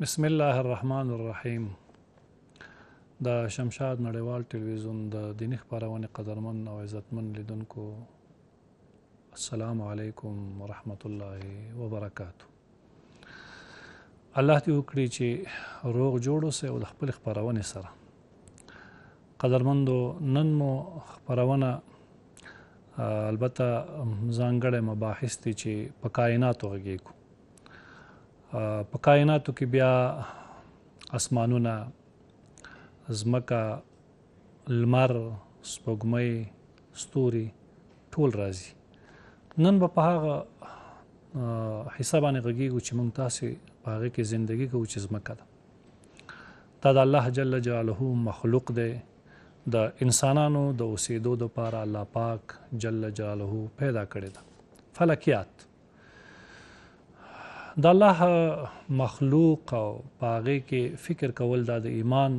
بسم الله الرحمن الرحیم د شمشاد نړیوال ټلویزیون د دینی خبرونه قدرمن او عزتمن لیدونکو السلام علیکم ورحمت الله وبرکاتو الله دې وکړي چې روغ جوړ اوسئ او د خپل خبرونه سره قدرمندو نن مو خبرونه البته ځانګړې مباحث دي چې په کائناتو غږی کو په کائناتو کې بیا اسمانونه زمکه لمر، سپوږمۍ، ستوري ټول راځي. نن به په هغه حصہ باندې غږیږو چې موږ تاسو په هغه کې ژوندۍ کوو چې زمکه ده دا د الله جل جلاله مخلوق دی د انسانانو د اوسېدو د پاره الله پاک جل جلاله پیدا کړی ده فلکیات د الله مخلوق او پاغه کې فکر کول دا د ایمان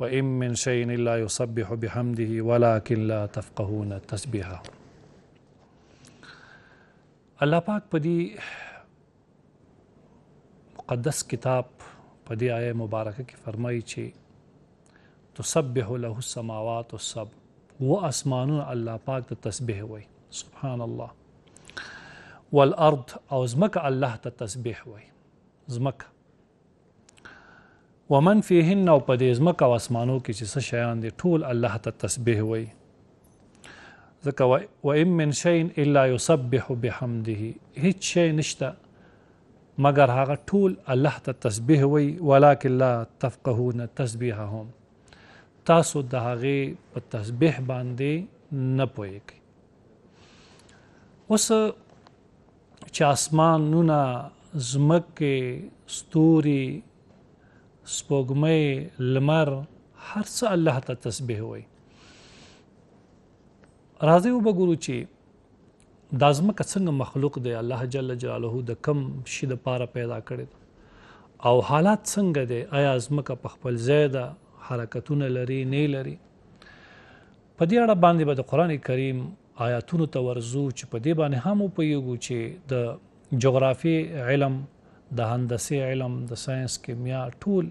وإن من شيء إلا يسبح بحمده ولكن لا تفقهون تسبيحه الله پاک په دې مقدس کتاب په دې آیه مبارکه کې فرمایي چې تسبح له السماوات والسب و اسمانون الله پاک ته تسبیح وای سبحان الله والارض او زمکه الله ته تسبیح وای زمکه ومن فيهن او په دې ځمکه او اسمانو کې چې څه شیان دي ټول الله ته تسبیح وایي ځکه و ام من شيء الا يسبح بحمده هیڅ شی نشته مګر هغه ټول الله ته تسبیح وایي ولکن لا تفقهون تسبیحهم تاسو د هغه په تسبیح باندې نه پوهیږئ اوس چې اسمانونه زمکه ستوري سپوږمۍ لمر هر څه الله ته تسبیح وای راځي وګورو چې د ازمکه څنګه مخلوق دی الله جل جلاله د کم شي د پاره پیدا کړی او حالات څنګه دی آیا ازمکه په خپل ځای ده حرکتونه لري نه لري په دې اړه باندې به د قران کریم آیاتونو ته ورځو چې په دې باندې هم وپوهیږو چې د جغرافي علم د هندسي علم د ساينس کیمیا ټول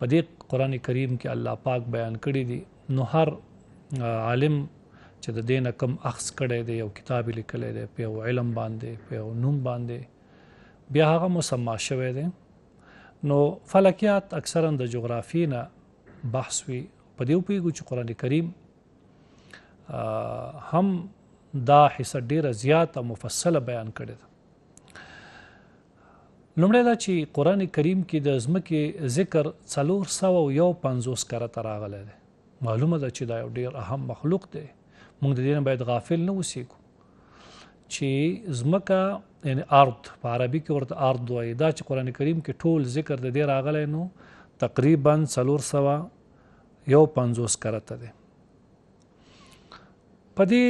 په دې قران کریم کې الله پاک بیان کړی دی نو هر عالم چې د دینه کم اخص کړي دی یو کتاب لیکلی دی په یو علم باندې په یو نوم باندې بیا هغه مسما شوی دی نو فلکیات اکثرا د جغرافي نه بحث وي په دې پیګو چې قران کریم هم دا حصہ ډیره زیاته مفصله بیان کړې ده لمړی دا چې قران کریم کې د ځمکې ذکر 351 کرته راغلی دی معلومه ده چې دا یو ډیر اهم مخلوق دی موږ د دې نه باید غافل نه اوسو چې ځمکه یعنی ارض په عربي کې ورته ارض وایي دا چې قران کریم کې ټول ذکر د دې راغلی نو تقریبا 300 یو پنځوس کرته دی په دې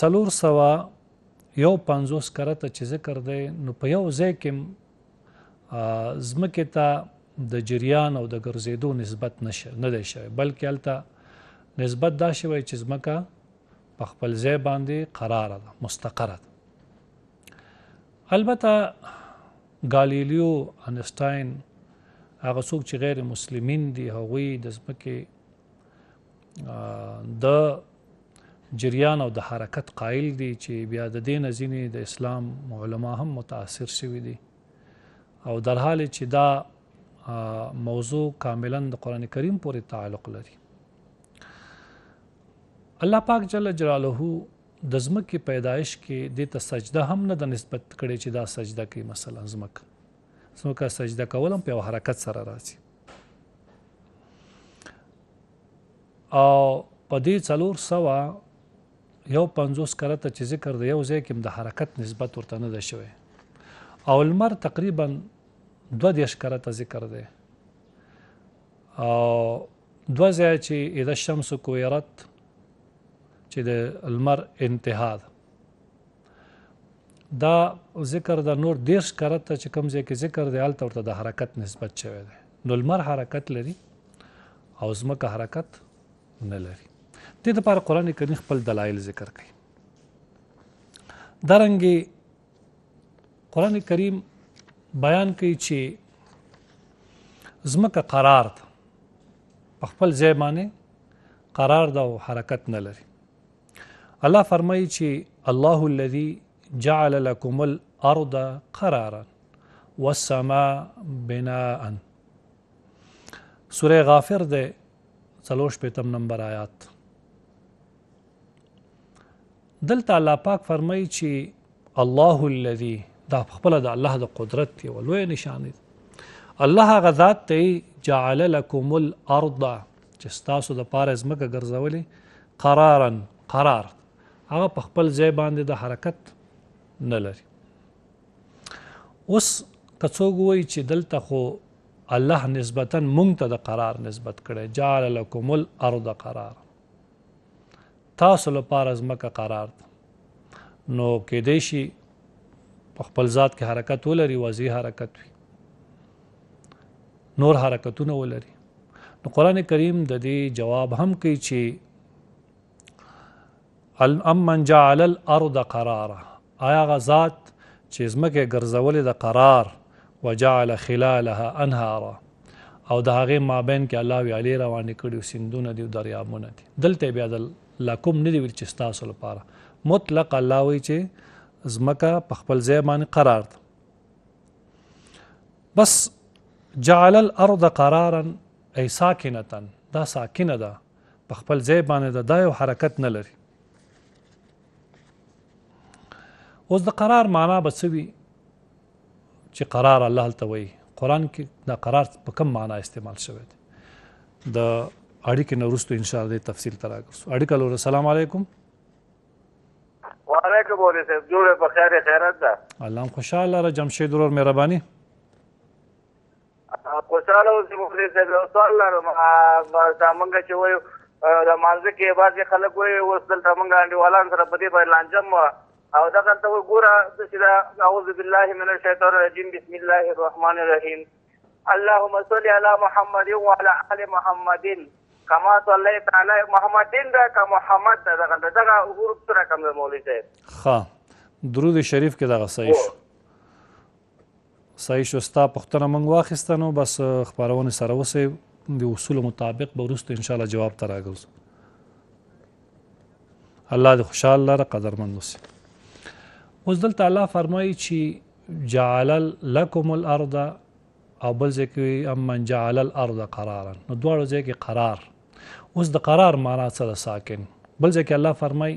څلور سوه یو پنځوس کرته چې ذکر دی نو په یو ځای کې ځمکې ته د جریان او د ګرځېدو نسبت نشه نه دی شوی بلکې هلته نسبت دا شوی چې ځمکه په خپل ځای باندې قراره ده مستقره ده البته ګالیلیو انستاین هغه څوک چې غیر مسلمین دي هغوی د ځمکې د جریان او د حرکت قائل دي چې بیا د دین ځینې د اسلام علما هم متاثر شوي دي او در حال چې دا موضوع کاملا د قران کریم پورې تعلق لري الله پاک جل جلاله د ځمکې پیدایش کې دې ته سجده هم نه د نسبت کړي چې دا سجده کوي مثلا ځمکه ځمکه سجده کول هم په حرکت سره راځي او په دې څلور سوا یو پنځوس کرته چې ذکر دی یو ځای کې د حرکت نسبت ورته نه ده شوی او المر تقریبا دو دیش کرته ذکر دی او دوه ځای چې اذا الشمس کویرت چې د المر انتها ده دا ذکر د نور دیرش کرت چې کوم ځای کې ذکر دی هلته ورته د حرکت نسبت شوی دی نو المر حرکت لري او ځمکه حرکت نه لري دې لپاره قران کریم خپل دلایل ذکر کوي درنګي قران کریم بیان کوي چې زمکه قرار ده په خپل ځای باندې قرار ده او حرکت نه لري الله فرمایي چې الله الذي جعل لكم الارض قرارا والسماء بناء سوره غافر ده څلوش پیتم نمبر آیات دلته الله پاک فرمایي چې الله الذي دا خپل د الله د قدرت دی او لوی نشان دی الله هغه ذات دی جعل لكم الارض چې تاسو د پاره زمکه ګرځولې قرارا قرار هغه په خپل ځای باندې د حرکت نه لري اوس کڅوګ وای چې دلته خو الله نسبتا مونږ ته د قرار نسبت کړي جعل لكم الارض قرار تاسو لپاره ځمکه قرار ده نو کېدای شي په خپل ذات کې حرکت ولري وضعي حرکت وي نور حرکتونه ولري نو قران کریم د دې جواب هم کوي چې امن جعل الارض قرارا آیا هغه ذات چې ځمکه ګرځولې ده قرار وجعل خلالها انهارا او د هغه مابین کې الله ویالې روانې کړي او سندونه دي او دریابونه دي دلته بیا د لکم نه دی ویل چې تاسو لپاره مطلق الله وی چې زمکه په خپل ځای باندې قرار ده بس جعل الارض قرارا ای ساکنه دا ساکنه ده په خپل ځای باندې دا یو حرکت نه لري اوس د قرار معنا به څه وي چې قرار الله هلته وایي قران کې دا قرار په کوم معنا استعمال شوی دی د اړیکې نه وروسته ان شاء الله تفصیل تر راګرځو اړیکه لور السلام علیکم وعلیکم ورحمه الله جوړه په خیر خیرت ده الله خوشاله را جمشید ورور مهرباني خوشاله اوسې مولوي صاحب یو سوال لرم دا مونږ چې وایو د مانځه کې بعضې خلک وایي اوس دلته مونږ انډیوالان سره په دې باندې لانجه مو او دغه ته وګوره چې دا اعوذ بالله من الشیطان الرجیم بسم الله الرحمن الرحیم اللهم صل على محمد وعلى ال محمد کما صلیت علی محمدین دا که محمد دا دغه دغه حروف سره کوم مولوي صاحب ښه درود شریف کې دغه صحیح شو صحیح شو ستا پوښتنه موږ واخیسته نو بس خبرونه سره اوسه د اصول مطابق به وروسته ان شاء الله جواب ته راګرځو الله دې خوشحال لره قدرمن اوسې اوس دلته الله فرمایي چې جعل لكم الارض او بل ځکه امن جعل الارض قرارا نو دواړو ځکه قرار اوس د قرار معنا څه ده ساکن بل ځکه الله فرمایي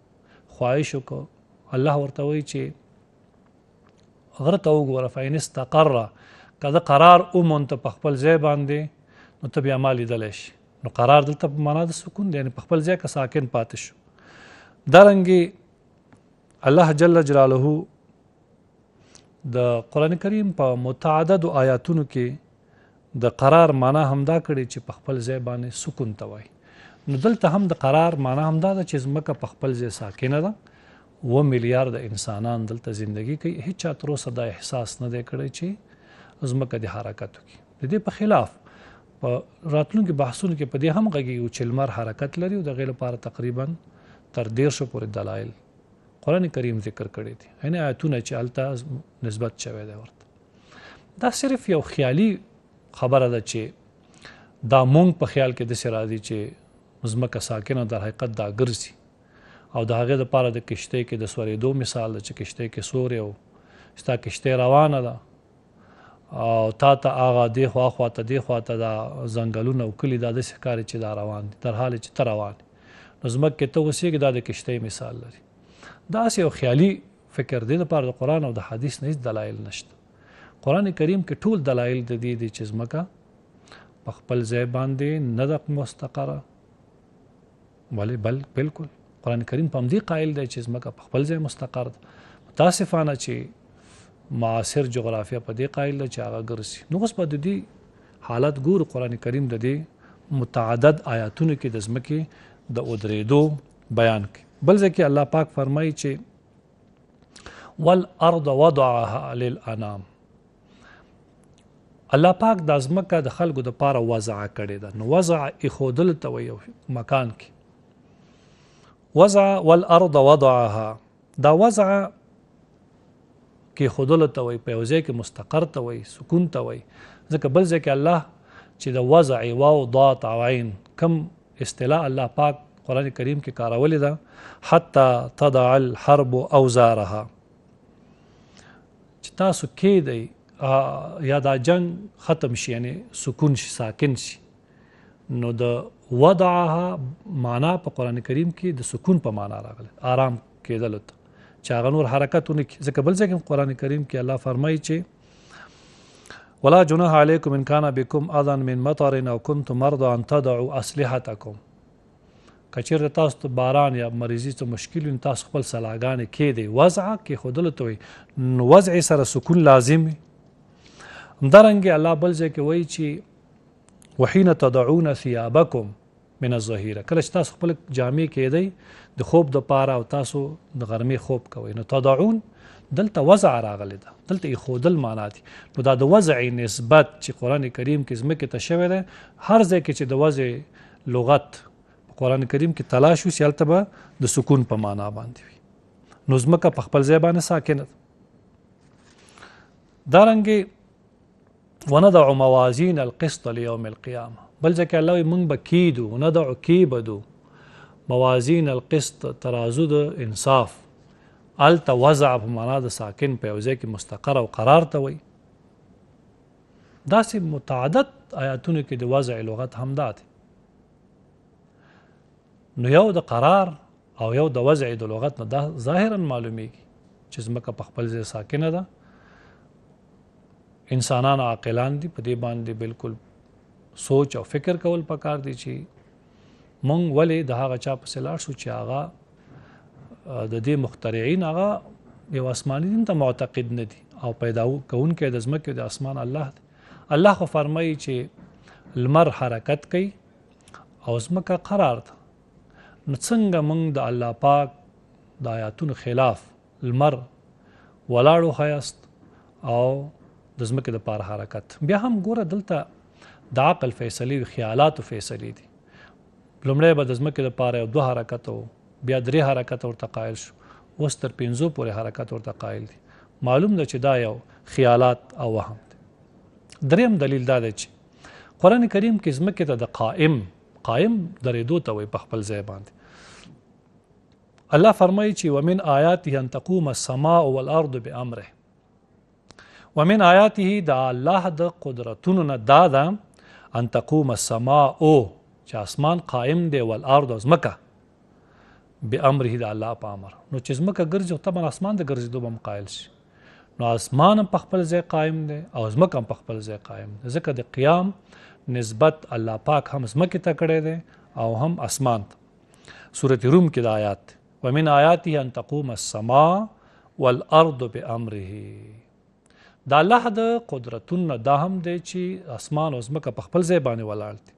خواهش وکړو الله ورته وایي چې غره ته وګوره فاین استقر کله قرار اومن ته په خپل ځای باندې نو ته بیا مالی دلش نو قرار دلته په معنا د سکون دی یعنی په خپل ځای کې ساکن پاتې شو درنګي الله جل جلاله د قران کریم په متعدد آیاتونو کې د قرار معنا همدا کړي چې په خپل ځای باندې سکون ته وای نو دلته هم د قرار معنا همدا ده چې زمکه په خپل ځای ساکنه ده و میلیارد انسانان دلته زندگی کوي هیڅ چا تر اوسه دا احساس نه دی کړی چې زمکه د حرکت کوي د دې په خلاف په راتلونکو بحثونو کې په دې هم غږیږي چې لمر حرکت لري او د غیر لپاره تقریبا تر ډیر شو پورې دلایل قران کریم ذکر کړی دی یعنی آیتونه چې الته نسبت شوی دی ورته دا صرف یو خیالي خبره ده چې دا مونږ په خیال کې د سرازي چې زمکه ساکنه در حقیقت دا ګرځي او د هغه د پاره د کشته کې د سورېدو مثال چې کشته کې سورې او ستا کشته روانه ده او تا ته هغه دې خوا خوا ته دې خوا ته دا ځنګلونه او کلي دا داسې ښکاري چې دا روان دي تر حاله چې ته روان نو زموږ کې ته اوسېږي دا د کشتۍ مثال لري داسې یو خیالي فکر دی لپاره د قران او د حدیث نه هیڅ دلایل نشته قران کریم کې ټول دلایل د دې دي چې زمکه په خپل ځای باندې نه د مستقره ولې بل بالکل قران کریم په همدې قائل دی چې ځمکه په خپل ځای مستقر ده متاسفانه چې معاصر جغرافیا په دې قائل ده چې هغه ګرځي نو اوس په دې حالت ګور قران کریم د دې متعدد آیاتونو کې د ځمکې د اودریدو بیان کوي بل ځکه الله پاک فرمایي چې والارض وضعها للانام الله پاک د ازمکه د خلکو د پاره وضع کړی ده نو وضع اخودل ته وي مکان کې وضع والارض وضعها دا وضع کې خودل ته وي په وځای کې مستقر ته وي سکون ته وي ځکه بل ځکه الله چې د وضع واو ضاد او عین کم اصطلاح الله پاک قران کریم کې کارولې ده حتا تضع الحرب اوزارها چې تاسو کې دی یا دا جنگ ختم شي یعنی سکون شي ساکن شي نو د وضعها معنا په قران کریم کې د سکون په معنا راغله آرام کېدل ته چې هغه نور حرکتونه ځکه بل ځکه قران کریم کې الله فرمایي چې ولا جناح علیکم ان کان بكم اذن من مطر او كنتم مرضى ان تدعوا اسلحتكم که چیرته تاسو ته باران یا مریضي څه مشکل وي تاسو خپل سلاګانې کې دی وضع کې خودل ته وي نو وضع سره سکون لازم وي همدارنګه الله بل ځای کې وایي چې وحين تدعون ثيابكم من الظهيره کله چې تاسو خپل جامې کې دی د خوب د پاره او تاسو د غرمې خوب کوي نو تدعون دلته وضع راغلی ده دلته یې خودل معنا دي نو دا د وضع نسبت چې قران کریم کې زمکه ته شوی ده هر ځای کې چې د وضع لغت په قران کریم کې تلاش وسی هلته به د سکون په معنا باندې وي نو ځمکه په خپل ځای باندې ساکنه ده دارنګه وندع موازین القسط لیوم القیامه بل ځکه الله موږ به کیدو وندع کیبدو موازین القسط ترازو د انصاف ال توزع په معنا د ساکن په یو ځای کې مستقر او قرار ته وي داسې متعدد آیاتونو کې د وضع لغت همدا دی نو یو د قرار او یو د وضع د لغت نه دا ظاهرا معلومیږي چې زمکه په خپل ځای ساکنه ده انسانان عاقلان دي په دې باندې بالکل سوچ او فکر کول پکار دي چې مونږ ولې د هغه چا پسې لاړ شو چې هغه د دې مخترعين هغه یو آسماني دین ته معتقد نه دي او پیدا کوونکی د ځمکې د اسمان الله دی الله خو فرمایي چې لمر حرکت کوي او ځمکه قرار ده نو څنګه موږ د الله پاک د آیاتونو خلاف لمر ولاړو خیاست او د ځمکې د پار حرکت بیا هم ګوره دلته د عقل فیصلې او خیالاتو فیصلې دي لمړی به د ځمکې د پاره یو دوه حرکت او بیا درې حرکت ورته قائل شو اوس تر پنځو پورې حرکت ورته قائل دي معلوم ده چې دا یو خیالات او وهم دی دریم دلیل دا دی چې قران کریم کې ځمکې ته د قائم قائم درېدو ته وي په خپل ځای باندې الله فرمایي چې ومن آیاته ان تقوم السماء والارض بامره ومن آیاته د الله د قدرتونو نه دا ده ان تقوم السماء او چې اسمان قائم دی ول ارض از مکه به امره د الله په امر نو چې زمکه ګرځي طبعا اسمان د ګرځېدو به مقایل شي نو اسمان په خپل ځای قائم دی او زمکه په خپل ځای قائم دی ځکه د قیام نسبت الله پاک هم زمکه ته کړی دی او هم اسمان ته سورت روم کې د آیات ومن آیاته ان تقوم السماء والارض بامره دا الله د قدرتونو دا هم دی چې اسمان او زمکه په خپل ځای باندې ولاړ دي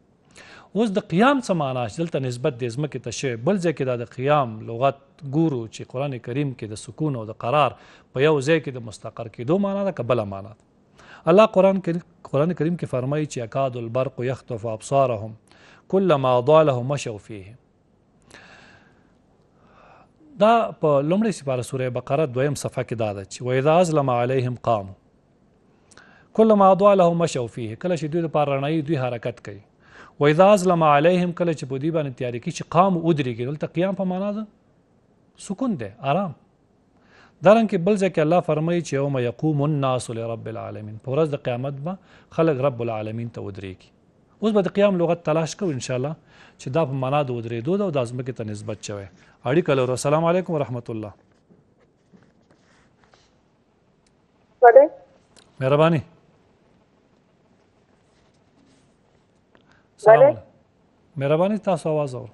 اوس د قیام څه معنا دلته نسبت د زمکه ته شی بل ځای کې د قیام لغت ګورو چې قران کریم کې د سکون او د قرار په یو ځای کې د مستقر کېدو معنا ده کبل معنا ده الله قرآن قرآن کریم کې فرمایي چې اکاد البرق یخطف ابصارهم کلما ضاله مشوا فيه دا په لومړی سپاره سوره بقره دویم صفحه کې دا ده چې واذا ازلم عليهم قام کلما ضاله مشوا فيه کله چې دوی د پاره رڼای دوی حرکت کوي واذا ازلم عليهم کله چې په دې باندې تیاری کې چې قام ودرېږي دلته قیام په معنا ده سکون ده آرام دارنګه بل ځای کې الله فرمایي چې یوم یقوم الناس لرب العالمین په ورځ د قیامت به خلک رب العالمین ته ودرېږي اوس به د قیام لغت تلاش کوو ان شاء الله چې دا په معنا د ودرېدو ده او د ځمکې ته نسبت شوی اړیکه لرو السلام علیکم ورحمت الله مهرباني سلام مهرباني تاسو आवाज اورئ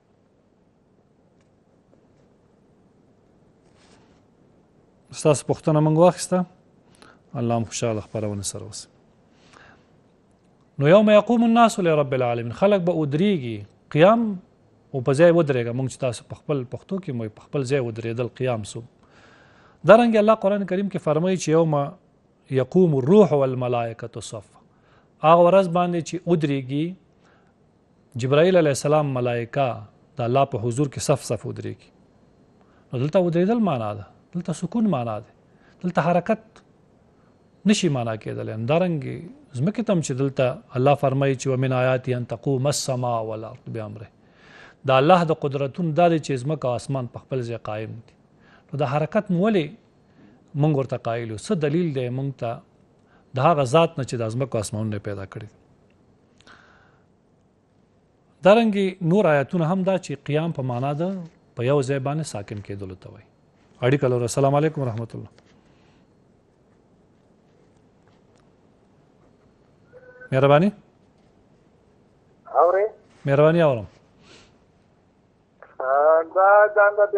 ستاسو پوښتنه موږ واخیسته الله هم خوشاله خبرونه سره اوس نو یوم یقوم الناس لرب العالمین خلق به ودریږي قیام او په ځای ودرېږه موږ تاسو په خپل پښتو کې مو په خپل ځای ودرېدل قیام سو درنګ الله قران کریم کې فرمایي چې یوم یقوم الروح والملائکه صف هغه ورځ باندې چې ودرېږي جبرائیل علیه السلام ملائکه د الله په حضور کې صف صف ودرېږي نو دلته ودرېدل معنا ده دلته سکون معنا ده دلته حرکت نشي معنا کېدل همدارنګ زمکه تم چې دلته الله فرمایي چې ومن آیات ان تقوم السما والارض بامره دا الله د قدرتون د دې چې زمکه او اسمان په خپل ځای قائم دي نو د حرکت مولې مونږ ورته قائل څه دلیل دی مونږ ته دا غزاد نه چې د زمکه اسمانونه پیدا کړی دارنګ نور آیاتونه هم دا چې قیام په معنا ده په یو ځای باندې ساکن کېدل ته وایي اړیکه لور السلام علیکم رحمت الله مهرباني اوري مهرباني اورم دا دا د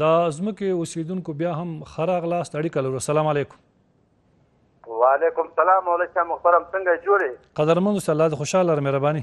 د ځمکې اوسیدونکو بیا هم خراغ لاس اړیکه لرو السلام علیکم وعلیکم السلام ولکه محترم څنګه جوړې قدرمن صلی الله خوشاله مهرباني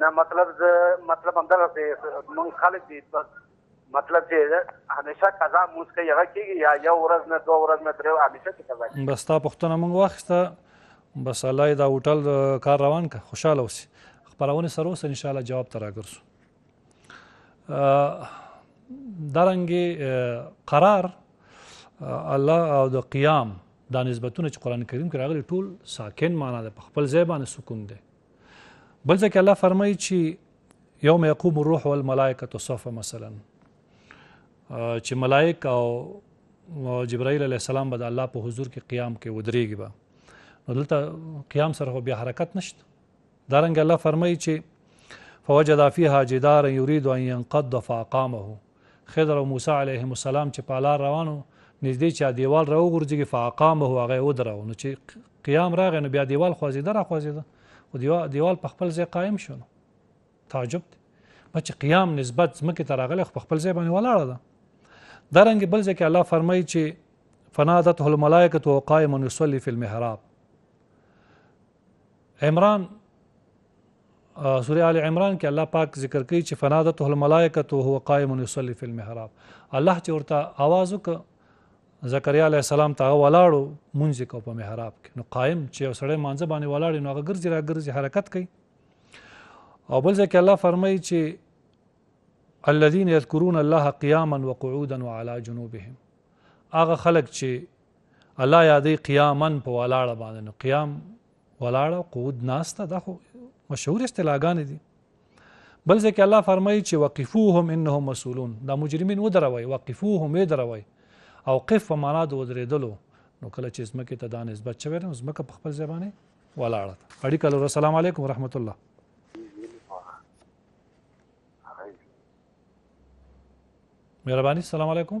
نه مطلب زه مطلب هم دغه دی مونږ خلک دي مطلب چې همیشه قضا موږ کوي هغه کېږي یا یو ورځ نه دوه ورځ نه درې همیشه چې قضا کېږي بس تا پوښتنه مونږ واخیسته بس الله یې دا هوټل کار روان که خوشاله اوسي خپرونه سره اوس ان شاء الله جواب ته راګرځو دارنګي قرار الله او د قیام دا نسبتونه چې قران کریم کې راغلي ټول ساکن معنا ده په خپل ځای باندې سکون ده بل ځکه الله فرمایي چې یوم یقوم الروح والملائکه صفا مثلا چې ملائک او جبرائیل علی السلام به د الله په حضور کې قیام کې ودرېږي به نو دلته قیام سره بیا حرکت نشته دارنګ الله فرمایي چې فوجد فيها جدارا يريد ان ينقض فاقامه خضر او موسی علیهم السلام چې پالار روانو نږدې چې دیوال را وغورځېږي فاقامه هغه یې ودراو نو چې قیام راغی نو بیا دیوال خوځېده را خوځېده خو دیوال په خپل ځای قایم شو نو تعجب دی نو چې قیام نسبت ځمکې ته راغلی خو په خپل ځای باندې ولاړه ده دا رنګ بل ځکه الله فرمایي چې فنادته الملائکه وقائم يصلي في المحراب عمران سوره ال عمران کې الله پاک ذکر کوي چې فنادته الملائکه هو قائم يصلي في المحراب الله چې ورته आवाज وک زکریا علی السلام ته ولاړو مونږ کو په محراب کې نو قائم چې سړی مانځ باندې ولاړ نو هغه ګرځي را ګرځي حرکت کوي او بل ځکه الله فرمایي چې الذين يذكرون الله قياما وقعودا وعلى جنوبهم هغه خلک چې الله یادې قیامن په ولاړه باندې نو قیام ولاړه قعود ناسته دا خو مشهور اصطلاحګانې دي بل ځکه الله فرمایي چې وقفوهم انهم مسئولون دا مجرمین ودروي وقفوهم ودروي او قف په معنا د ودرېدلو نو کله چې زمکه ته دا نسبت شوی نو زمکه په خپل ځبانه ولاړه ده اړي کله السلام علیکم ورحمت الله مهرباني السلام علیکم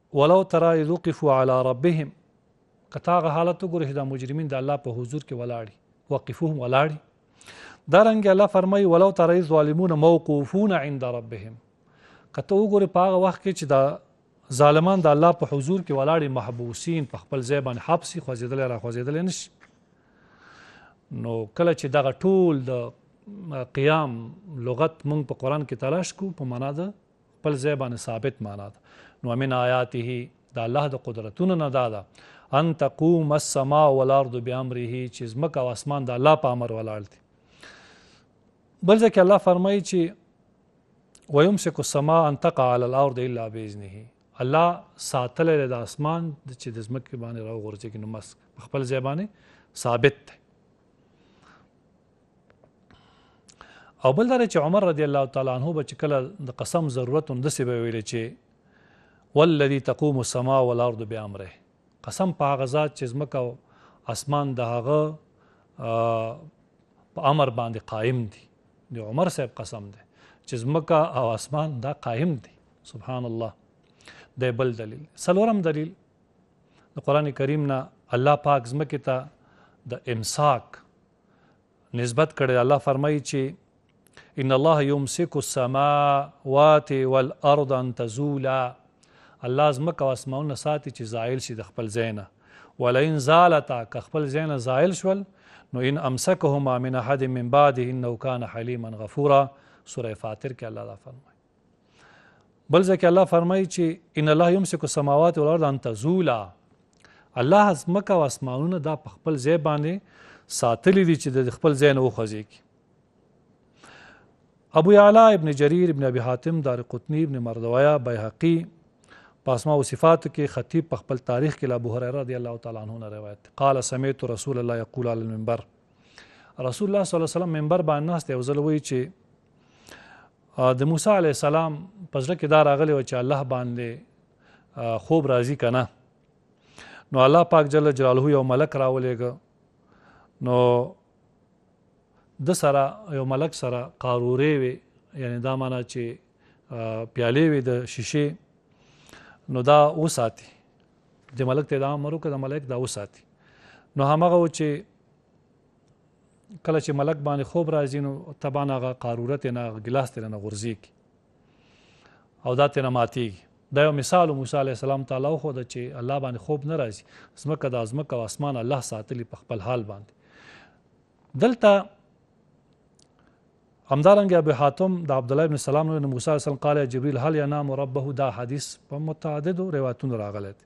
ولو ترا اذ وقفوا على ربهم که تا هغه حالت وګورې چې دا مجرمین د الله په حضور کې ولاړي وقفهم ولاړي دا رنګ الله فرمایي ولو ترى الظالمون موقوفون عند ربهم که ته وګورې په هغه وخت کې چې دا ظالمان د الله په حضور کې ولاړي محبوسین په خپل ځای باندې حبسي خوځېدل را خوځېدل نشي نو کله چې دغه ټول د قیام لغت مونږ په قران کې تلاش کو په معنا د خپل ځای باندې ثابت معنا ده نو من آیاته د الله د قدرتونو نه دا ده ان تقوم السماء والارض بامره چې زمکه او اسمان د الله په امر ولاړ دي بل ځکه الله فرمایي چې ويمسك السماء ان تقع على الارض الا باذنه الله ساتل د اسمان چې د زمکه باندې راو غورځي کې نو مس خپل ځای باندې ثابت دی او بل دا چې عمر رضی الله تعالی عنہ به چې کله د قسم ضرورت هم دسې به ویل چې والذي تقوم السماء والارض بامره قسم په هغه ذات چې زمکه او اسمان د هغه په امر باندې قائم دي د عمر صاحب قسم دی چې زمکه او اسمان دا قائم دي سبحان الله د بل دلیل سلورم دلیل د قران کریم نه الله پاک زمکه ته د امساک نسبت کړی الله فرمایي چې ان الله یمسک السماوات والارض ان تزولا الله زمکه او اسمانونه ساتي چې زائل شي د خپل ځای نه ولئن زالتا که خپل ځای نه زائل شول نو ان امسکهما من احد من بعده انه كان حلیما غفورا سوره فاطر کې الله دا فرمایي بل ځکه الله فرمایي چې ان الله یمسک السماوات والارض ان تزولا الله ځمکه او اسمانونه دا په خپل ځای باندې ساتلي دي چې د خپل ځای نه وخوځېږي ابو یعلا ابن جریر ابن ابي حاتم دار قطنی ابن مردویا بیهقی په اسماء او صفات کې خطیب په خپل تاریخ کې ابو هريره رضی الله تعالی عنہ روایت قال سمعت رسول الله يقول على المنبر رسول الله صلی الله علیه وسلم منبر باندې ناست یو ځل وی چې د موسی علی السلام په زړه کې دا راغلی و چې الله باندې خوب راځي که نه نو الله پاک جل جلاله یو ملک راولېږه نو د سره یو ملک سره قارورې وي یعنی دا معنا چې پیالې وي د شیشې نو دا وساتي د ملک ته دا امر وکړه د ملک دا وساتي نو همغه و چې کله چې ملک باندې خوب راځي نو طبعا هغه قاروره ته نه ګلاس ته نه غورځيږي او دا ته نه ماتيږي دا یو مثال موسی علی السلام تعالی خو د چې الله باندې خوب نه راځي زمکه د ازمکه او اسمان الله ساتلی په خپل حال باندې دلته همدارنګ ابو حاتم د عبد الله ابن سلام نو موسی علی السلام قال جبريل هل ينام ربه دا حدیث په متعدد روایتونو راغلی دی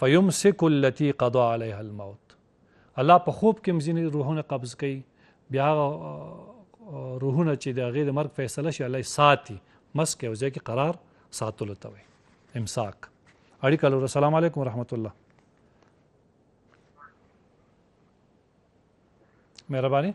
فیمسک التي قضا علیها الموت الله په خوب کې مزین روحونه قبض کوي بیا روحونه چې د غیر مرګ فیصله شي الله ساتي مسکه او ځکه قرار ساتلو ته وي امساک اړیکه لور السلام علیکم ورحمت الله مهرباني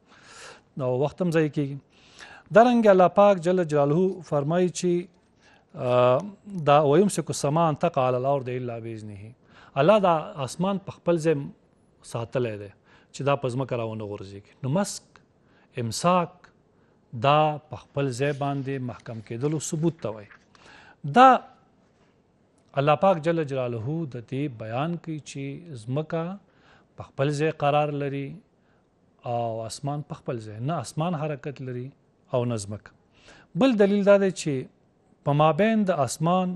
نو وخت هم ځای کیږي درنګ الله پاک جل جلاله فرمایي چې دا ويمسك السماء ان تقع على الارض الا باذنه الله دا اسمان په خپل ځای ساتلې ده چې دا پزما کراونه غورځيږي نو مسک امساک دا په خپل ځای باندې محکم کېدلو ثبوت ته وایي دا الله پاک جل جلاله د دې بیان کوي چې زمکا په خپل ځای قرار لري او اسمان په خپل ځای نه اسمان حرکت لري او نه ځمکه بل دلیل دا دی چې په مابین د اسمان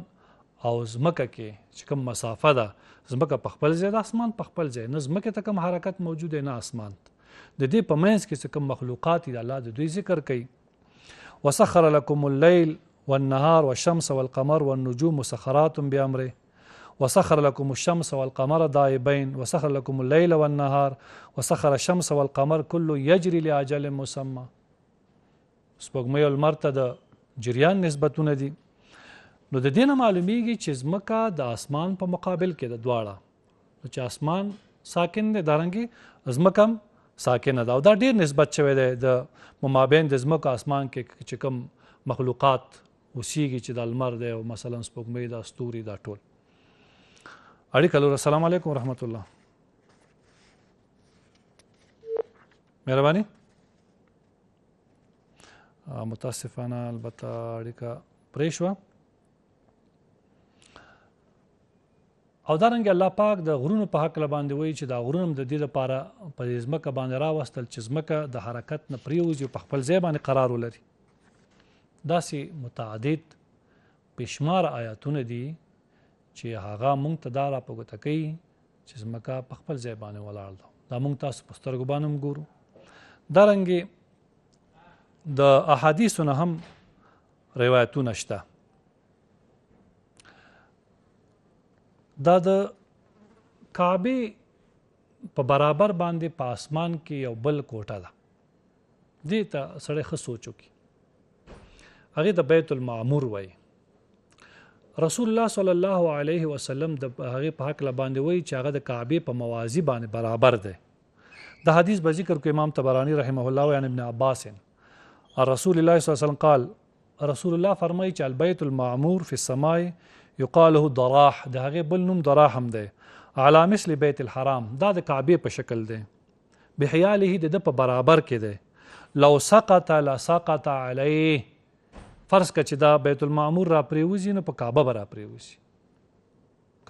او ځمکه کې چې کوم مسافه ده ځمکه په خپل ځای د اسمان په خپل ځای نه ځمکه ته کوم حرکت موجود نه اسمان د دې په منځ کې چې کوم مخلوقات دي الله د دوی ذکر کوي وسخر لكم الليل والنهار والشمس والقمر والنجوم مسخرات بأمره وسخر لکم الشمس والقمر دائبين وسخر لکم اللیل والنهار وسخر الشمس والقمر كل يجري لاجل مسمى سپوږمۍ او لمر ته د جریان نسبتونه دي نو د دینه معلومیږي چې زمکه د اسمان په مقابل کې د دواړه چې اسمان ساکن دی دارنګي زمکه هم ساکنه ده او دا ډیر نسبت شوی دی د ممابین د زمکه اسمان کې چې کوم مخلوقات اوسیږي چې دا لمر دی او مثلا سپوږمۍ دا ستوري دا ټول اړیکه لور السلام علیکم ورحمت الله مهرباني متاسفانه البته اړیکه پرې شو او دارنګ الله پاک د غرونو په حق لباندې وایي چې دا غرونه د دې لپاره په ځمکه باندې راوستل چې ځمکه د حرکت نه پریوځي په خپل ځای باندې قرار ولري داسې متعدد پشمار آیاتونه دي چې هغه مونږ ته دا را پګوته کوي چې زمکه په خپل ځای باندې ولاړ ده دا مونږ تاسو په سترګو باندې هم ګورو دا رنګې د احادیثو نه هم روایتونه شته دا د کعبه په برابر باندې په اسمان کې یو بل کوټه ده دې ته سړی ښه سوچ وکړي هغه ته بیت المعمور وای رسول الله صلی الله علیه وسلم د هغه په حق لباندې وای چې هغه د کعبه په موازی باندې برابر دی د حدیث به ذکر کو امام تبرانی رحمه الله او ابن عباس رسول الله صلی الله علیه وسلم قال رسول الله فرمایي چې البيت المعمور في السماء يقال له ضراح د هغه بل نوم ضراح هم دی على مثل بيت الحرام دا د کعبه په شکل دی بحياله د د په برابر کې دی لو سقط لسقط عليه فرض کړه چې دا بیت المعمور را پریوزي نو په کعبه به را پریوزي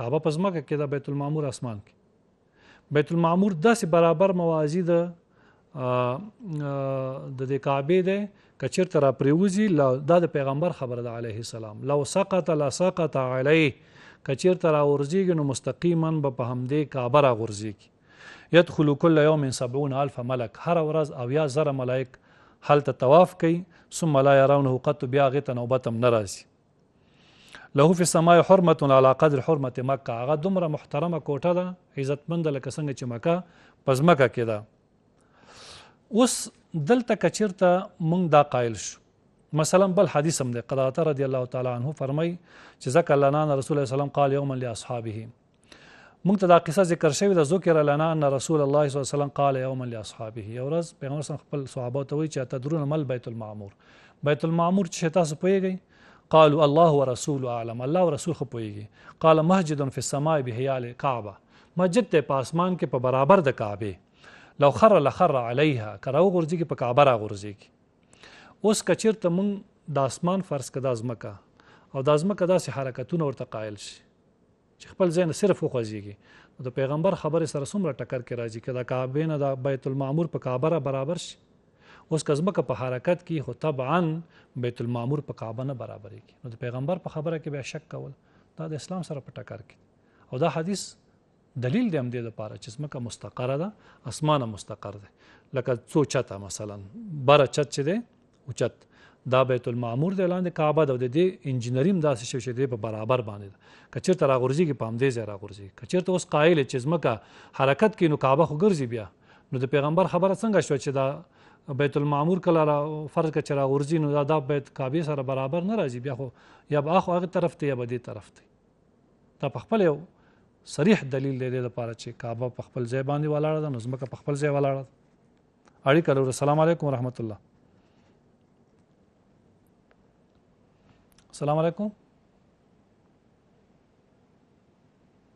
کعبه په ځمکه کې دا بیت المعمور اسمان کې بیت المعمور داسې برابر موازی ده د د کعبه ده کچیر تر پریوزی دا د پیغمبر خبره ده علیه السلام لو سقط لا سقط علیه کچیر تر اورځيږي نو مستقیما به په همدې کعبه را غورځيږي يدخل كل يوم سبعون الف ملک هره ورځ اویا زره ملائک هلته طواف کوي ثم لا يرونه قط بیا هغه ته نوبت هم نه راځي له فی السماء حرمه علی قدر حرمه مکه هغه دومره محترمه کوټه ده عزتمند لکه څنګه چې مکه پزمکه کې ده اوس دلته کچیرته مونږ دا قائل شو مثلا بل حدیث هم ده قداته رضی الله تعالی عنه فرمای چې ځکه الله نه رسول الله صلی الله علیه وسلم قال یوما لاصحابه موږ ته دا قصه ذکر شوې ده ذکر لنا ان رسول الله صلی الله علیه وسلم قال یوما لاصحابه یو ورځ پیغمبر صلی خپل صحابه ته وایي چې تدرون مل بیت المعمور بیت المعمور چې تاسو پوهیږئ قالوا الله ورسول اعلم الله ورسول خو پوهیږي قال مسجد فی السماء بهیال کعبه مسجد ته په اسمان کې په برابر د کعبه لو خر لخر علیها کراو غورځي کې په کعبه را غورځي اوس کچیر ته مونږ د اسمان فرض کدا ځمکه او د ځمکه داسې حرکتونه ورته قائل شي چې خپل ځای نه صرف وخوځيږي نو د پیغمبر خبره سره څومره ټکر کې راځي کله کعبه نه د بیت المعمور په کعبه را برابر شي اوس کزمه که په حرکت کې خو طبعا بیت المعمور په کعبه نه برابر کی نو د پیغمبر په خبره کې به شک کول دا د اسلام سره په ټکر کې او دا حدیث دلیل د همدې لپاره چې ځمکه مستقره ده اسمانه مستقر ده لکه څو چته مثلا بره چت چې ده او چت دا بیت المعمور د لاندې کعبه ده د دې انجینریم داسې شوی چې د په برابر باندې ده کچیر تر غورځي کې پام دې زیرا غورځي کچیر ته اوس قائل چې ځمکه حرکت کینو کعبه خو ګرځي بیا نو د پیغمبر خبره څنګه شو چې دا بیت المعمور کله را فرض کړه چې را غورځي نو دا د بیت کعبه سره برابر نه راځي بیا خو یا به اخو هغه طرف ته یا به دې طرف ته دا په خپل یو صریح دلیل دی د لپاره چې کعبه په خپل ځای باندې ولاړه ده نو ځمکه په خپل ځای ولاړه ده اړیکه لور السلام علیکم ورحمت الله السلام علیکم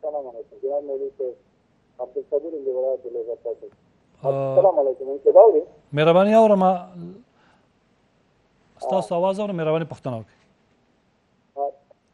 السلام علیکم جناب مولوی صاحب عبد الصبر دی ولایت له زکات السلام علیکم انشاء الله مهرباني اورم تاسو आवाज اورم مهرباني پښتنه وکړئ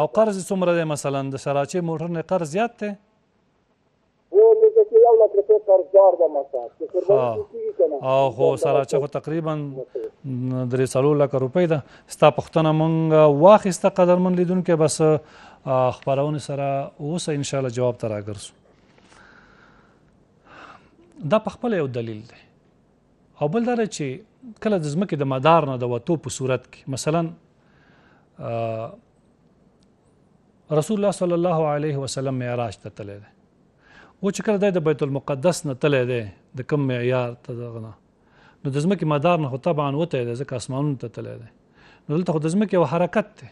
او قرض څومره دی مثلا د سراچې موټر نه قرض زیات دی او خو سراچه خو تقریبا درې څلور لک روپۍ ده ستا پښتنه مونږ واخیسته قدرمن لیدونکو بس خبرونه سره اوس ان شاء الله جواب تراګرسو دا په خپل یو دلیل دی او بل دا چې کله د ځمکې د مدار نه د وتو په صورت کې مثلا رسول الله صلی الله علیه وسلم معراج ته تللی دی او چې کله د بیت المقدس نه تللی دی د کم معیار ته دغه نه نو د ځمکې مدار نه خو طبعا وته دی ځکه اسمانونو ته تللی دی نو دلته خو د ځمکې یو حرکت دی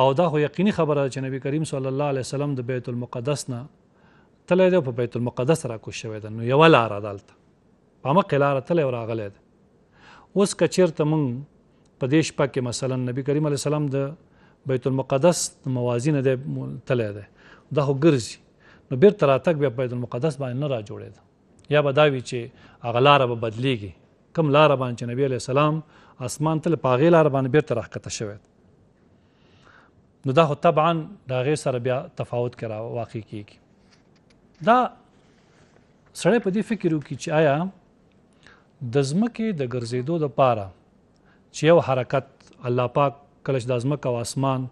او دا خو یقیني خبره ده چې نبی کریم صلی الله علیه وسلم د بیت المقدس نه تللی دی په بیت المقدس راکوز شوی دی نو یوه لاره ده هلته په همغه لاره تللی او راغلی دی اوس که چېرته موږ په دې شپه کې مثلا نبی کریم علیه السلام د بیت المقدس د موازي نه دی تللی دی دا خو ګرځي نو بیرته راتګ بیا بیت المقدس باندې نه را جوړېده یا به دا وي چې هغه لاره به بدلیږي کم لاره باندې چې نبی علیه السلام اسمان تل په هغې لاره باندې بیرته راښکته شوی نو دا خو طبعا دا غیر سره بیا تفاوت کرا واقع کیږي دا سړی په دې فکر وکړي چې آیا د ځمکې د ګرځېدو د پاره چې یو حرکت الله پاک کله چې د ځمکه او اسمان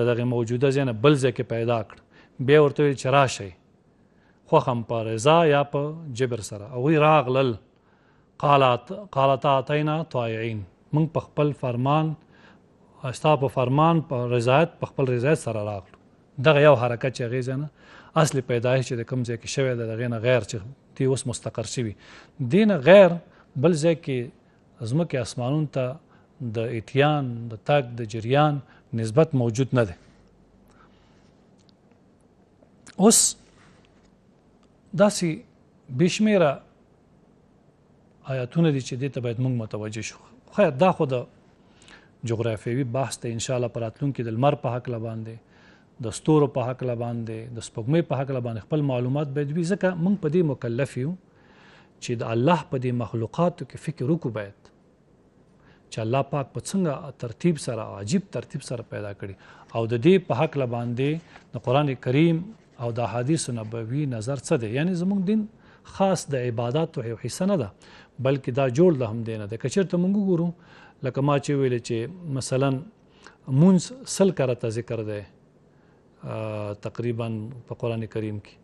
د دغه موجوده ځنه بل ځای کې پیدا کړ بیا ورته چې راشي خو هم په رضا یا په جبر سره او وی راغلل قالات قالات اتینا طائعين موږ په خپل فرمان استا په فرمان په رضایت په خپل رضایت سره راغلو دغه یو حرکت چې غیزه نه اصل پیدایش چې د کم ځای کې شوی د غینه غیر چې دی اوس مستقر شوی دین غیر بل ځای کې ازمکه اسمانون ته د اتیان د تاک د جریان نسبت موجود نه دی اوس داسې بشمیره آیاتونه دي چې دې ته باید موږ متوجه شو خیر دا خو د جغرافیوي بحث ته ان شاء الله پراتلونکو د لمر په حق لباندې د ستورو په حق لباندې د سپوږمۍ په حق لباندې خپل معلومات باید وي ځکه موږ په دې مکلف یو چې د الله په دې مخلوقاتو کې فکر وکړو باید چې الله پاک په څنګه ترتیب سره عجیب ترتیب سره پیدا کړي او د دې په حق لا باندې د قران کریم او د حدیث نبوي نظر څه دی یعنی زموږ دین خاص د عبادت او حصہ نه ده بلکې دا جوړ له هم دی نه ده کچرته موږ ګورو لکه ما چې ویل چې مثلا مونز سل کرته ذکر ده تقریبا په قران کریم کې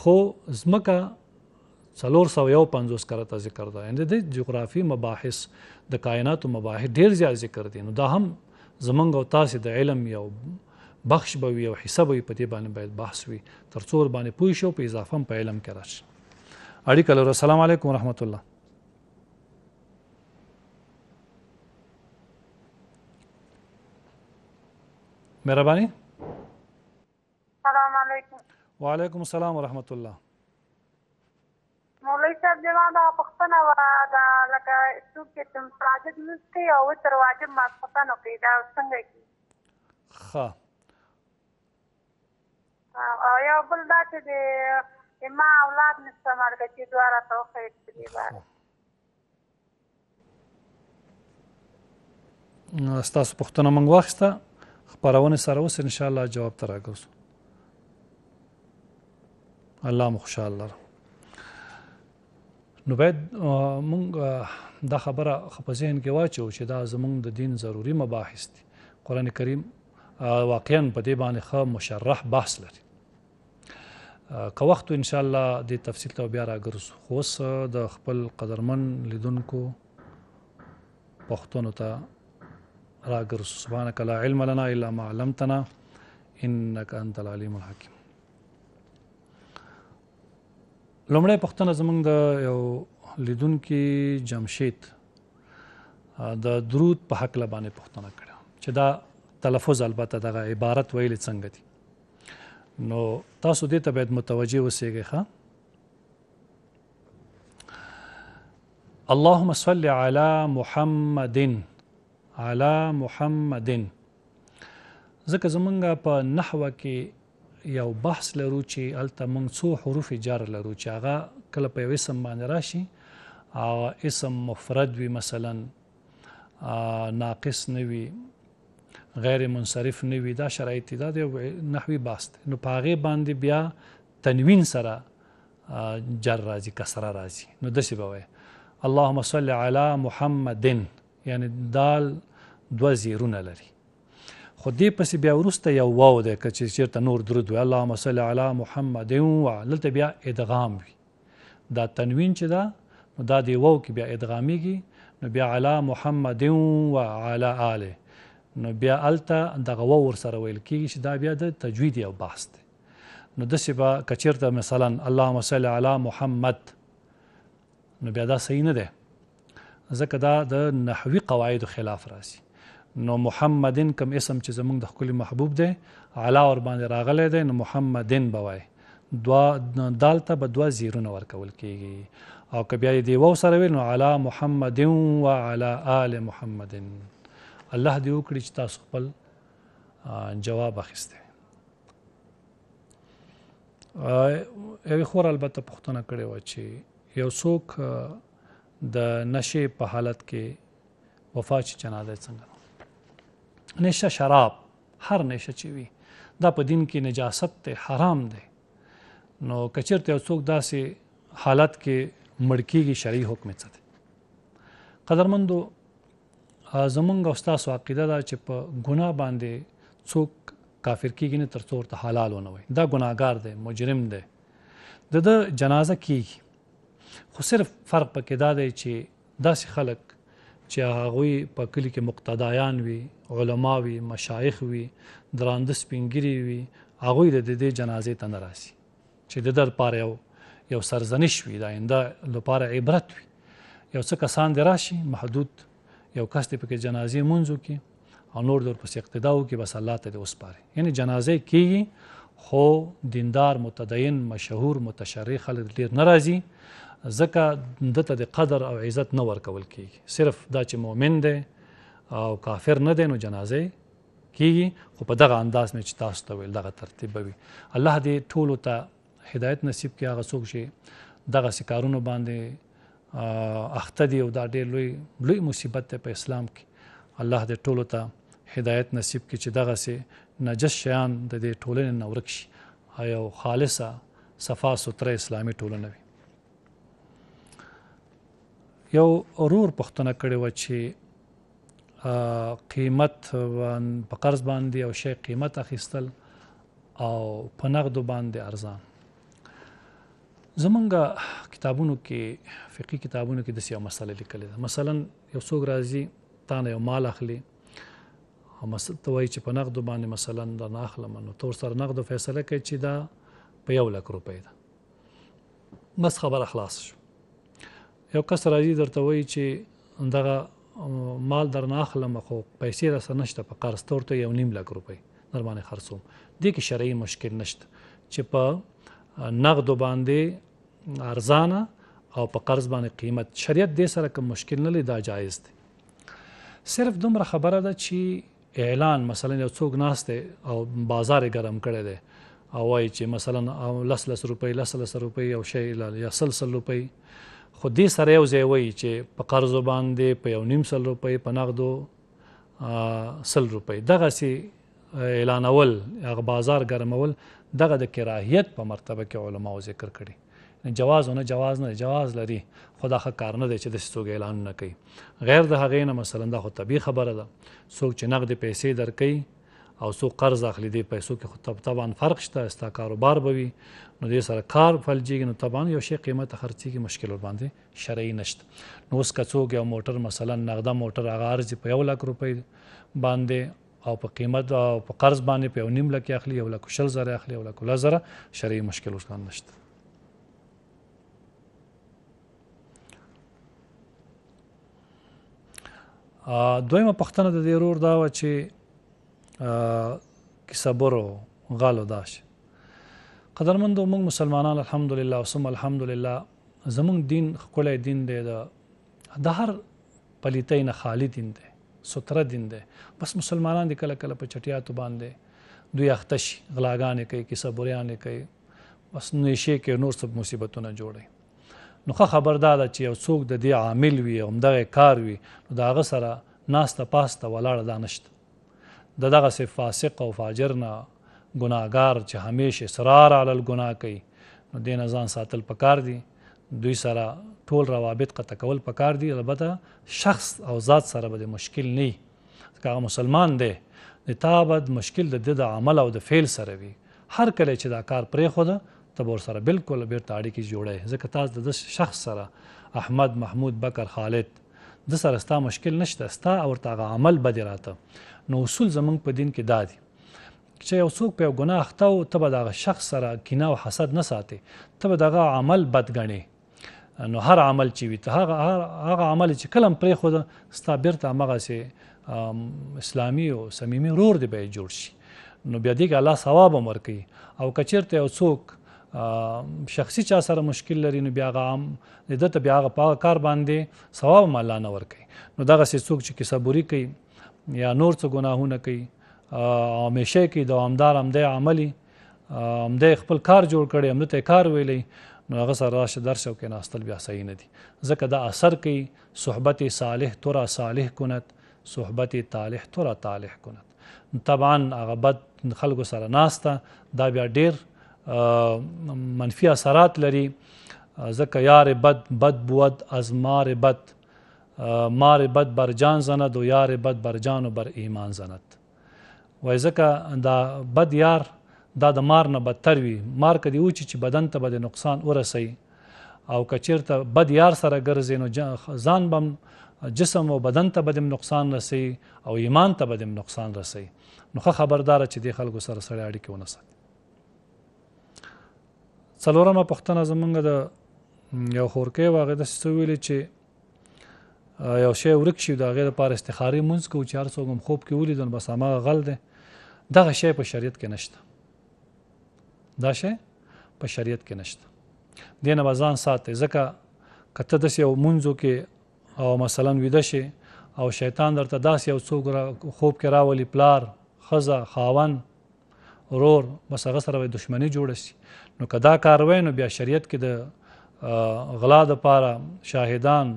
خو ځمکه څلور سو یو پنځوس کرته ذکر ده یعنی د جغرافي مباحث د کائناتو مباحث ډیر زیات ذکر دي نو دا هم زمونږ او تاسو د علم یو بخش به وي او حساب وي په دې باندې باید بحث وي تر څور باندې پوي شو په اضافه په علم کې راشي اړیکه لرو السلام علیکم ورحمت الله مهرباني سلام علیکم وعلیکم السلام ورحمت الله مولوی صاحب زما دا پوښتنه وه دا لکه څوک چې تم ساجد لمونځ کوي او وتر واجب ماسخوتن کوي دا څنګه کیږي ښه او یو بل دا چې د ما اولاد نشته مرګه چې دواړه ته وښیې په دې باره ستاسو پوښتنه مونږ واخیسته خبرونه سره اوس ان شاء الله جواب تر راګرځو الله مو خوشاله لره نو باید مونږ دا خبره خپل ذهن کې واچو چې دا زمونږ د دین ضروری مباحث دي قران کریم واقعا په دې باندې خه مشرح بحث لري که وخت ان شاء الله د تفصیل ته بیا راګرځو خو اوس د خپل قدرمن لیدونکو پښتون ته راګرځو سبحانك لا علم لنا الا ما علمتنا انك انت العليم الحكيم لومړی پښتنه زمونږ د یو لیدونکو جمشید د درود په حق لبانې پښتنه کړه چې دا تلفظ البته دغه عبارت ویل څنګه دي نو تاسو دې ته باید متوجه اوسئ ښا اللهم صل على محمد على محمد ځکه زمونږه په نحوه کې یو بحث لرو چې الته مونږ څو حروف جر لرو چې هغه کله په اسم باندې راشي او اسم مفرد وي مثلا ناقص نه وي غیر منصرف نه وي دا شرایط دي دا د نحوي بحث دی نو په هغې باندې بیا تنوین سره جر راځي کسره راځي نو داسې به وایي اللهم صل علی محمد یعنی دال دوه زیرونه لري خو دې پسې بیا وروسته یو واو دی که چېرته نور درود وي اللهم صل علی محمد و دلته بیا ادغام وي دا تنوین چې ده نو دا دی وو کې بیا ادغامیږي نو بیا علی محمد و علی آله نو بیا الته دغه وو ور سره ویل کیږي چې دا بیا د تجوید یو بحث دی نو د سبا کچیرته مثلا اللهم صل علی محمد نو بیا دا صحیح نه ده ځکه دا د نحوي قواعدو خلاف راځي نو محمدن کم اسم چې زمونږ د خپل محبوب دی علا ور باندې راغلی دی نو محمدن بوای دوا دالته به دوا زیرونه ورکول کیږي او که بیا دی وو سره ویل نو علا محمد و علا آل محمد الله دې وکړي چې تاسو خپل جواب اخیسته یو خور البته پښتنه کړې و چې یو څوک د نشه په حالت کې وفا چې جنازه څنګه نشه شراب هر نشه چې وي دا په دین کې نجاست ته حرام دی نو کچرته یو څوک داسې حالت کې مړکیږي شرعي حکم څه دی قدرمندو زمونږ او تاسو عقیده ده چې په ګناه باندې څوک کافر کیږي نه ترڅو ورته حلال ونه وي دا ګناګار دی مجرم دی د د جنازه کیږي خو صرف فرق پکې دا دی چې داسې خلک چې هغه په کلی کې مقتدایان وي علما وي مشایخ وي دراند سپینګری وي هغه د دې جنازې ته ناراضي چې د در پاره یو یو سرزنش وي دا انده لپاره عبرت وي یو څه کسان دراشي محدود یو کس دې پکې جنازې مونږ وکړي او نور دور پس اقتدا وکړي بس الله ته دې وسپاري یعنی جنازې کیږي خو دیندار متدین مشهور متشرع خلک ډیر ناراضي ځکه دته د قدر او عزت نه ورکول کیږي صرف دا چې مؤمن دی او کافر نه دی نو جنازې کیږي خو په دغه انداز مې چې تاسو ته ویل دغه ترتیب به وي الله دې ټولو ته هدایت نصیب کې هغه څوک چې دغه سکارونو باندې اخته دی او دا ډېر لوی لوی مصیبت دی په اسلام کې الله دې ټولو ته هدایت نصیب کړي چې دغه سه نجس شیان د دې ټولنې نه ورک شي او خالصه صفا سوتره اسلامي ټولنه وي یو اورور پښتنه کړي و چې قیمت په قرض باندې او شی قیمت اخیستل او په نقد باندې ارزان زمونږ کتابونو کې فقهي کتابونو کې د سیو مسله لیکل ده مثلا یو څوک راځي تا نه یو مال اخلي او مثلا ته وایي چې په نقد باندې مثلا دا نه اخلم نو تور سره نقد فیصله کوي چې دا په یو لک روپۍ ده بس خبر خلاص شو یو کس راځي درته وایي چې دغه مال درنه اخلم خو پیسې را سره نشته په قرض تور ته یو نیم لک روپۍ در باندې خرڅوم دې کې شرعي مشکل نشته چې په نقد باندې ارزانه او په قرض باندې قیمت شریعت دې سره کوم مشکل نه لري دا جایز دی صرف دومره خبره ده چې اعلان مثلا یو څوک ناست دی او بازار یې ګرم کړی دی او وایي چې مثلا لس لس روپۍ لس لس روپۍ او شی یا سل سل روپۍ خو دې سره یو ځای وایي چې په قرضو باندې په یو نیم سل روپۍ په نغدو سل روپۍ دغه سي اعلانول هغه بازار ګرمول دغه د کراهیت په مرتبه کې علماو ذکر کړي جواز او نه جواز نه جواز لري خو دا ښه کار نه دی چې داسې څوک اعلان نه کوي غیر د هغې نه مثلا دا خو طبیعي خبره ده څوک چې نقد پیسې درکوي او څوک قرض اخلي دې پیسو کې خو طبعا فرق شته ستا کاروبار به وي نو دې سره کار فلجېږي نو طبعا یو شی قیمت خرڅېږي مشکل ور باندې شرعي نشته نو اوس که څوک یو موټر مثلا نقده موټر هغه ارزي په یو لک روپۍ باندې او په قیمت او په قرض باندې په نیم لکه اخلي یو لکه شل زره اخلي یو لکه لزره شرعي مشکل ورته نشته دویمه پښتنه د دې رور دا و چې کسبرو غالو داش قدرمند موږ مسلمانان الحمدلله او سم الحمدلله زموږ دین خپل دین دی د هر پلیتۍ نه خالي دین دی، ستره دین دی، بس مسلمانان دې کله کله په چټیاتو باندې دوی اخته شي، غلاګانې کوي، کیسه بریانې کوي، بس نېشې کوي، نور څه مصیبتونه جوړوي. نو ښه خبر دا ده چې یو څوک د دې عامل وي او همدغه کار وي، نو د هغه سره ناسته پاسته ولاړه دا نشته. د دغه سه فاسق او فاجر نه ګناګار چې همیش اصرار علی الګناه کوي نو دین ځان ساتل پکار دي دوی سره ټول روابط قطع کول پکار دي البته شخص او ذات سره به مشکل نه کاغه مسلمان دی د تابد مشکل د د عمل او د فعل سره وي هر کله چې دا کار پرې خو ده ته ور سره بالکل بیرته اړیکې جوړه ځکه تاسو د شخص سره احمد محمود بکر خالد د سره ستا مشکل نشته ستا او ورته هغه عمل بد راته نو اصول زمونږ په دین کې دادي چې یو څوک په ګناه اخته او ته به دغه شخص سره کینه او حسد نه ساتي ته به دغه عمل بد غني نو هر عمل چې وي ته هغه هغه عمل چې کلم پرې خو ده ستا بیرته مغه سي اسلامي او صمیمي رور دی به جوړ شي نو بیا دې الله ثواب امر کوي او کچیرته یو څوک شخصي چا سره مشکل لري نو بیا غام د ده ته بیا هغه په هغه کار باندې ثواب هم الله نه ورکوي نو دغسې څوک چې کیسه بوري کوي یا نور څه ګناهونه کوي همیشه کوي دوامدار همدی عملي همدی خپل کار جوړ کړي همده ته کار ویلی نو هغه سره راشه درس او کېناستل بیا صحیح نه دي ځکه دا اثر کوي صحبت صالح ترا صالح کند صحبت طالح ترا طالح کند طبعا هغه بد خلکو سره ناسته دا بیا ډیر منفي اثرات لري ځکه یار بد بد بود از مار بد مار بد بر جان زند و یار بد بر جان و بر ایمان زند وای ځکه دا بد یار دا د مار نه بدتر وي مار کدی اوچی چې بدن ته بد نقصان ورسي او که چیرته بد یار سره ګرځې نو ځان بم جسم او بدن ته بدیم نقصان رسي او ایمان ته بدیم نقصان رسي نو خه خبردار چې د خلکو سره سره اړیکې ونه ساتي څلورمه پښتنه زمونږ د یو خورکې واغې د څه ویلې چې یو شی ورک شي دا غیر لپاره استخاري مونږ کو چې هر څوګم خوب کې ولیدل بس هغه غل دی دغه شی په شریعت کې نشته دا شی په شریعت کې نشته دینه بزان ساتي ځکه کته د یو منځو کې او مثلا ویده شي او شیطان درته داس یو څوک خوب کې راولي پلار خزه خاون رور بس هغه سره دښمنی جوړ شي نو کدا کاروي نو بیا شریعت کې د غلا د پاره شاهدان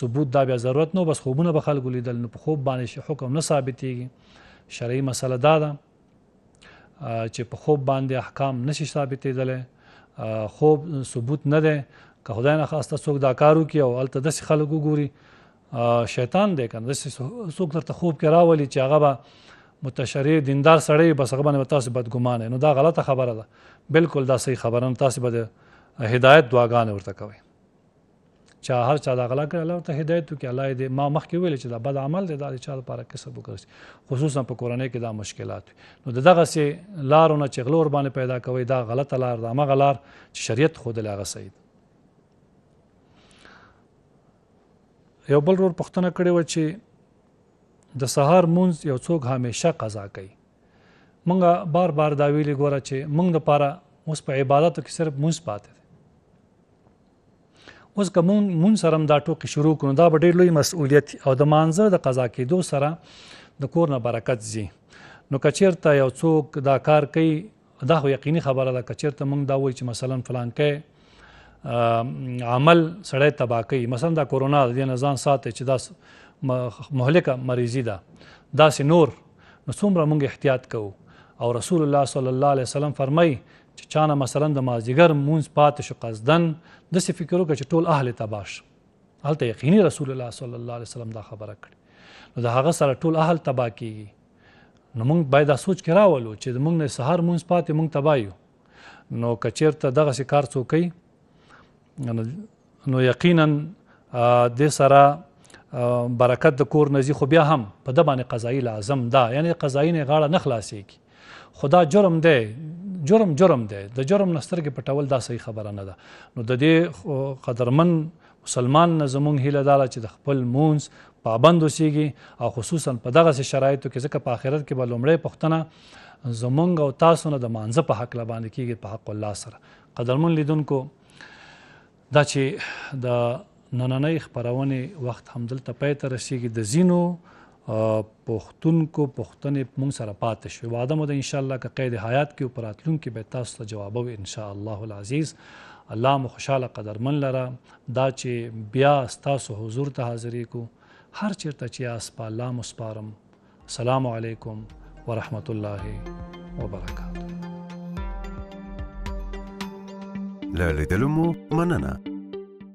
ثبوت دا بیا ضرورت نو بس خوبونه به خلکو لیدل نو په خوب باندې حکم نه ثابتېږي شرعي مسله دا ده چې په خوب باندې احکام نشي ثابتېدلی خوب ثبوت نه دی که خدای نه خواسته څوک دا کار وکړي او هلته داسې خلک وګوري شیطان دی که نه داسې څوک درته خوب کې راولي چې هغه به متشرع دیندار سړی بس هغه باندې تاسو بدګمانه نو دا غلطه خبره ده بالکل دا صحیح خبره نه تاسو به هدایت دعاګانې ورته کوئ چا هر چا دا غلا کړ الله ته هدایت وکړي الله دې ما مخکې ویل چې دا بد عمل دی دا د چا لپاره کسب وکړي خصوصا په کورنۍ کې دا مشکلات نو دغه سي لارو نه چې غلور باندې پیدا کوي دا غلطه لار ده ما غلار چې شریعت خود لاغه سید یو بل ور پښتنه کړي و چې د سهار مونږ یو څوک همیشه قضا کوي مونږه بار بار دا ویلي ګوره چې مونږ د پاره اوس په عبادت کې صرف مونږ پاتې اوس که مون مون سره دا ټوکی شروع کړو دا به ډیر لوی مسؤلیت او د مانزه د قضا کېدو سره د کور نه برکت زی نو کچیرته یو څوک دا کار کوي دا خو یقیني خبره ده کچیرته مونږ دا وایي چې مثلا فلانکه عمل سړی تبا کوي مثلا دا کورونا د نزان ساتي چې دا مهلکه مریضي ده دا سي نور نو څومره مونږ احتیاط کوو او رسول الله صلی الله علیه وسلم فرمای چې چا نه مثلا د مازدیګر مونځ پاتې شو قصدا داسې فکر وکړه چې ټول اهل تباه شو هلته یقیني رسول الله صلی الله علیه وسلم دا خبره کړې نو د هغه سره ټول اهل تباه کیږي نو موږ باید دا سوچ کې راولو چې موږ نه سهار مونږ پاتې موږ تبایو نو کچیرته دغه سکار څوکي نو یقینا د سره برکت د کور نزي خو بیا هم په د باندې قضایي لازم ده یعنی قضایي نه غاړه نه خلاصيږي خدا جرم ده جرم جرم ده د جرم نسترګې پټول دا صحیح خبره نه ده نو د دې قدرمن مسلمان نه زمونږ هیله دار چې د خپل مونز پابند اوسیږي او خصوصا په دغه شرایطو کې ځکه په آخرت کې به لومړی پښتنه زمونږ او تاسو نه د مانزه په حق لباندې کیږي په حق الله سره قدرمن لیدونکو دا چې د نننۍ خبرونې وخت هم دلته پای ته رسیږي د زینو پښتونکو پښتنې مونږ سره پاتې شوې وعده مو ده ان شاء الله که قید حیات کې او پراتلون کې به تاسو ته جوابو ان شاء الله العزیز الله مو خوشاله قدرمن لره دا چې بیا تاسو حضور ته حاضرې کو هر چیرته چې اس په الله مو سپارم سلام علیکم ورحمت الله وبرکاته له لیدلو مو مننه